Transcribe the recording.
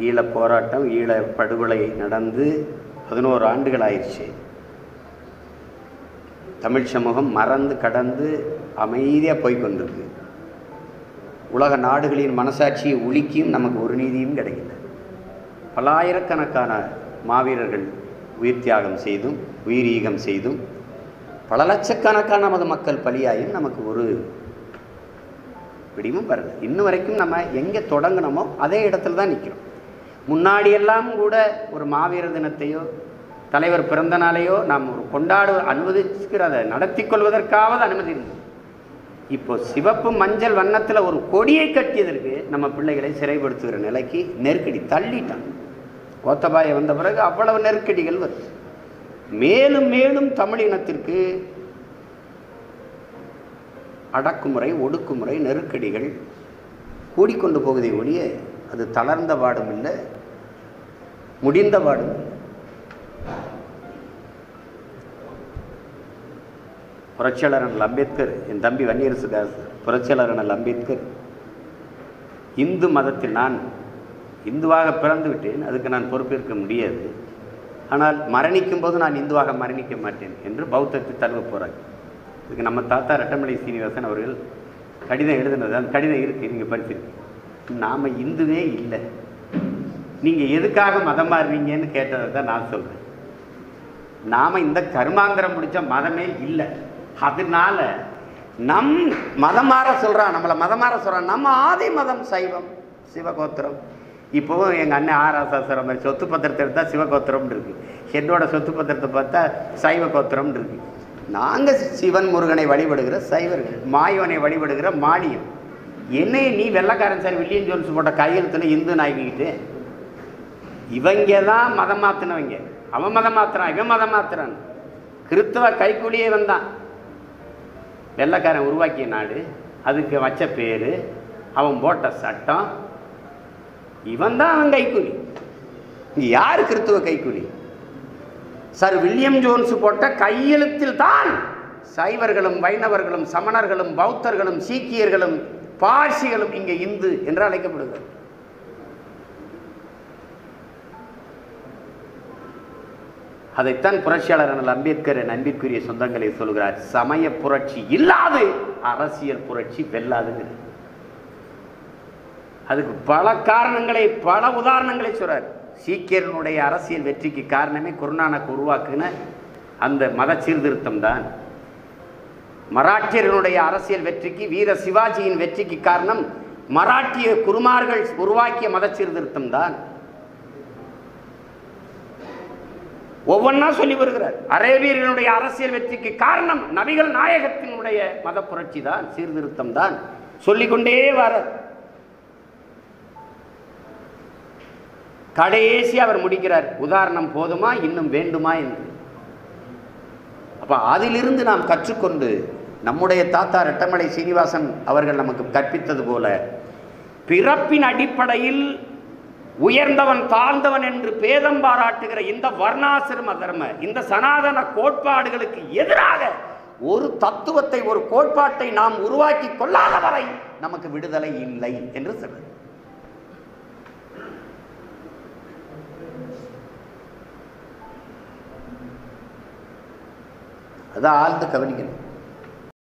ஈழப் போராட்டம் ஈழ படுகொலை நடந்து பதினோரு ஆண்டுகள் ஆயிடுச்சு தமிழ் சமூகம் மறந்து கடந்து அமைதியாக போய் கொண்டிருக்கு உலக நாடுகளின் மனசாட்சியை உலுக்கியும் நமக்கு ஒரு நீதியும் கிடைக்கல. பல்லாயிரக்கணக்கான மாவீரர்கள் உயிர் தியாகம் செய்தும் உயிரீகம் செய்தும் பல லட்சக்கணக்கான நமது மக்கள் பலியாயும் நமக்கு ஒரு விடிவும் வரல. இன்ன வரைக்கும் நம்ம எங்கே தொடங்கினோமோ அதே இடத்துல தான் நிற்கிறோம் முன்னாடியெல்லாம் கூட ஒரு மாவீர தினத்தையோ தலைவர் பிறந்த நாளையோ நாம் ஒரு கொண்டாடு அனுமதிக்கிற அதை நடத்தி கொள்வதற்காவது அனுமதி இருந்தது. இப்போ சிவப்பு மஞ்சள் வண்ணத்தில் ஒரு கொடியை கட்டியதற்கு நம்ம பிள்ளைகளை சிறைப்படுத்துகிற நிலைக்கு நெருக்கடி தள்ளிட்டான். கோத்தபாய வந்த பிறகு அவ்வளவு நெருக்கடிகள் வருது. மேலும் மேலும் தமிழ் இனத்திற்கு அடக்குமுறை ஒடுக்குமுறை நெருக்கடிகள் கூடிக்கொண்டு போகுதே ஒழிய அது தளர்ந்த பாடும் இல்லை முடிந்த பாடும் இல்லை. புரட்சியாளர் அண்ணல் அம்பேத்கர் என் தம்பி வன்னியரசுதாஸ் புரட்சியாளர் அண்ணல் அம்பேத்கர் இந்து மதத்தில் நான் இந்துவாக பிறந்து விட்டேன் அதுக்கு நான் பொறுப்பேற்க முடியாது. ஆனால் மரணிக்கும் போது நான் இந்துவாக மரணிக்க மாட்டேன் என்று பௌத்தத்தை தழுவ போகிறாங்க இதுக்கு நம்ம தாத்தா ரெட்டமலை சீனிவாசன் அவர்கள் கடிதம் எழுதுனது அந்த கடிதம் இருக்குது நீங்கள் படிச்சிருக்கீங்க. நாம் இந்துவே இல்லை. நீங்கள் எதுக்காக மதம் மாறுறீங்கன்னு கேட்டதை தான் நான் சொல்கிறேன் நாம் இந்த கருமாந்திரம் பிடிச்ச மதமே இல்லை. அதனால நம் மதம் மாற சொல்கிறான் நம்மளை மதம் மாற சொல்கிறான் நம்ம ஆதி மதம் சைவம் சிவகோத்திரம். இப்போவும் எங்கள் அண்ணன் ஆராசா சொல்கிற மாதிரி சொத்து பத்திரத்தை எடுத்தால் சிவகோத்திரம்னு இருக்குது என்னோட சொத்து பத்திரத்தை பார்த்தா சைவ கோத்திரம்னு இருக்குது நாங்கள் சிவன் முருகனை வழிபடுகிற சைவர்கள் மாயோனை வழிபடுகிற மானியம் என்னைய நீ வெள்ளக்காரன் சார் வில்லியம் ஜோன்ஸ் போட்ட கையெழுத்துல இந்து நாய்க்கிட்டு. இவங்க தான் மதம் மாற்றினவங்க அவன் மதம் மாத்துறான் இவன் மதம் மாத்துறான் கிறிஸ்தவ கைக்கூலியே வந்தான் வெள்ளைக்காரன் உருவாக்கிய நாடு அதுக்கு வச்ச பேர் அவன் போட்ட சட்டம். இவன் தான் அவன் கைக்கூலி யார் கிறித்துவ கைக்கூலி சார் வில்லியம் ஜோன்ஸ் போட்ட கையெழுத்தில் தான் சைவர்களும் வைணவர்களும் சமணர்களும் பௌத்தர்களும் சீக்கியர்களும் பார்சிகளும் இங்கே இந்து என்று அழைக்கப்படுகிறது. அதைத்தான் புரட்சியாளர் அண்ணல் அம்பேத்கர் என் அன்பிற்குரிய சொந்தங்களை சொல்கிறார் சமய புரட்சி இல்லாது அரசியல் புரட்சி வெல்லாதுங்கிறது அதுக்கு பல காரணங்களை பல உதாரணங்களை சொல்றார். சீக்கியர்களுடைய அரசியல் வெற்றிக்கு காரணமே குருநானக் உருவாக்குன அந்த மத சீர்திருத்தம் தான் மராட்டியர்களுடைய அரசியல் வெற்றிக்கு வீர சிவாஜியின் வெற்றிக்கு காரணம் மராட்டிய குருமார்கள் உருவாக்கிய மத சீர்திருத்தம் தான். ஒவ்வொன்றா சொல்லி வருகிறார். அரேபியர்களுடைய அரசியல் வெற்றிக்கு காரணம் நபிகள் நாயகத்தினுடைய மத புரட்சி தான் சீர்திருத்தம் தான். சொல்லிக்கொண்டே வர கடைசி அவர் முடிக்கிறார் உதாரணம் போதுமா இன்னும் வேண்டுமா? என்று. அப்ப அதிலிருந்து நாம் கற்றுக்கொண்டு நம்முடைய தாத்தா ரெட்டமலை சீனிவாசன் அவர்கள் நமக்கு கற்பித்தது போல பிறப்பின் அடிப்படையில் உயர்ந்தவன் தாழ்ந்தவன் என்று பேதம் பாராட்டுகிற இந்த வர்ணாசிரம தர்ம இந்த சனாதன கோட்பாடுகளுக்கு எதிராக ஒரு தத்துவத்தை ஒரு கோட்பாட்டை நாம் உருவாக்கி கொள்ளாத வரை நமக்கு விடுதலை இல்லை என்று சொல்றது அதை ஆழ்ந்து கவனிக்கணும்.